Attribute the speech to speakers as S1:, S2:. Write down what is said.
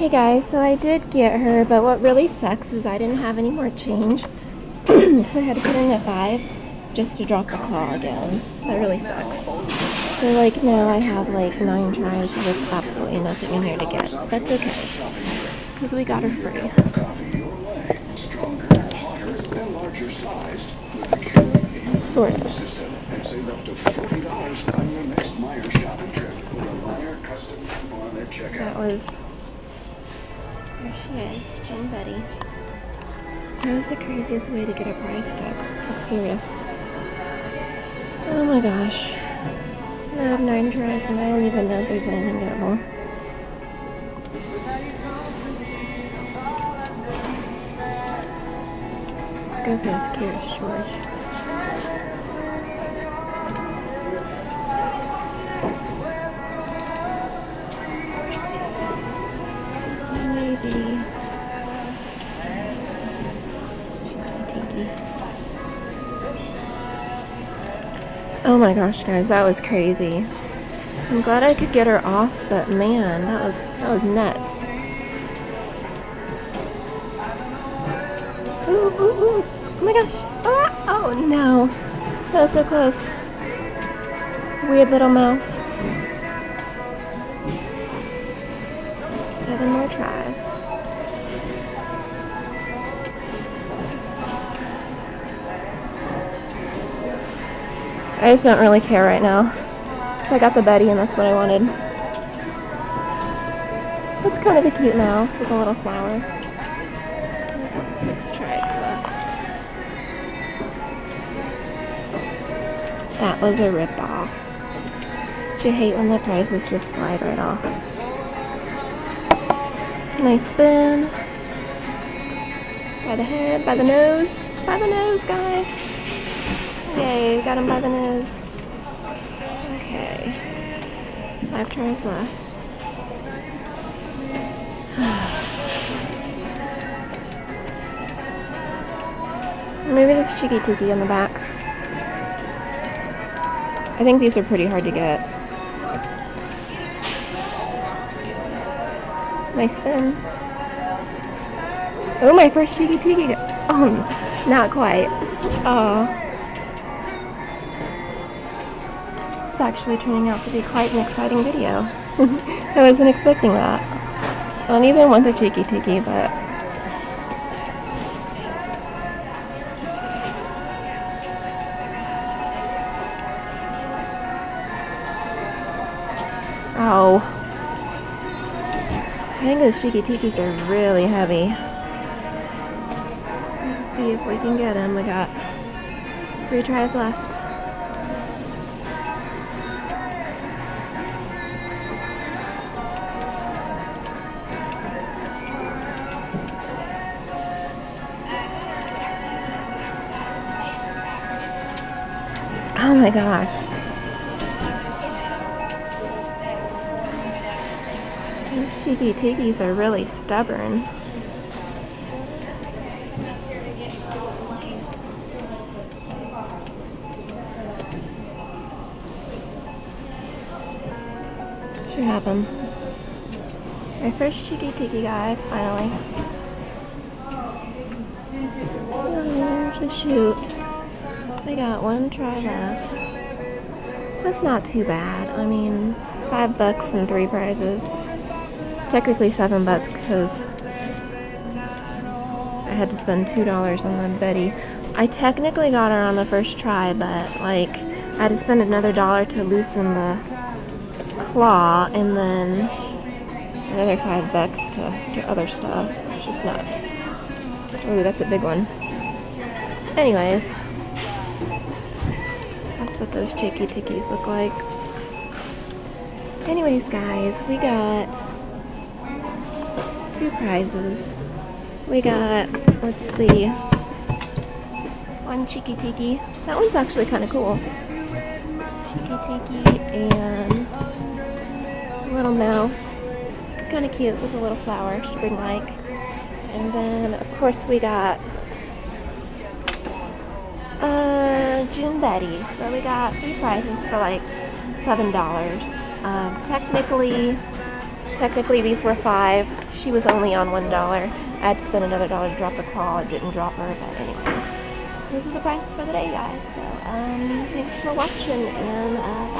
S1: Hey guys, so I did get her, but what really sucks is I didn't have any more change. so I had to put in a five just to drop the claw again. That really sucks. So like now I have like nine tries with absolutely nothing in here to get. That's okay. Because we got her free. Sort of.
S2: and save up to $40 on your next Meijer shopping trip with a Meijer custom coupon at checkout.
S1: That was. There she is, June Betty. That was the craziest way to get a prize tag. That's serious. Oh my gosh. I have nine tries and I don't even know if there's anything gettable. Let's go for this Curious George. Maybe. Tiki. Oh my gosh, guys, that was crazy. I'm glad I could get her off, but man, that was that was nuts. Ooh, ooh, ooh. Oh my gosh. Ah, oh no. That was so close. Weird little mouse. Seven more tries. I just don't really care right now. I got the Betty and that's what I wanted. That's kind of a cute mouse with a little flower. Six tries left. That was a rip off. You hate when the prizes just slide right off. Nice spin. By the head, by the nose, by the nose, guys. Yay, got him by the nose. Okay. Five tries left. Maybe this Chiki Tiki on the back. I think these are pretty hard to get. Nice spin. Oh, my first Chiki Tiki. Oh, not quite. Oh. It's actually turning out to be quite an exciting video. I wasn't expecting that. I don't even want the Chiki Tiki, but Oh. I think those Chiki Tikis are really heavy. Let's see if we can get them. We got three tries left. Oh my gosh. These Chiki Tikis are really stubborn. Should have them. My first Chiki Tiki, guys, finally. There's a shoot. I got one try left. That's not too bad. I mean, five bucks and three prizes. Technically seven bucks because I had to spend two dollars on the Betty. I technically got her on the first try, but like I had to spend another dollar to loosen the claw, and then another five bucks to do other stuff. It's just nuts. Ooh, that's a big one. Anyways, that's what those Chiki Tikis look like. Anyways, guys, we got two prizes. We got, let's see, one Chiki Tiki. That one's actually kind of cool. Chiki Tiki and little mouse. It's kind of cute with a little flower, spring-like. And then, of course, we got uh, June Betty. So we got three prizes for like seven dollars. Um, technically, Technically, these were five. She was only on one dollar. I had to spend another dollar to drop the claw. It didn't drop her, but anyways, those are the prices for the day, guys. So, um, thanks for watching, and uh,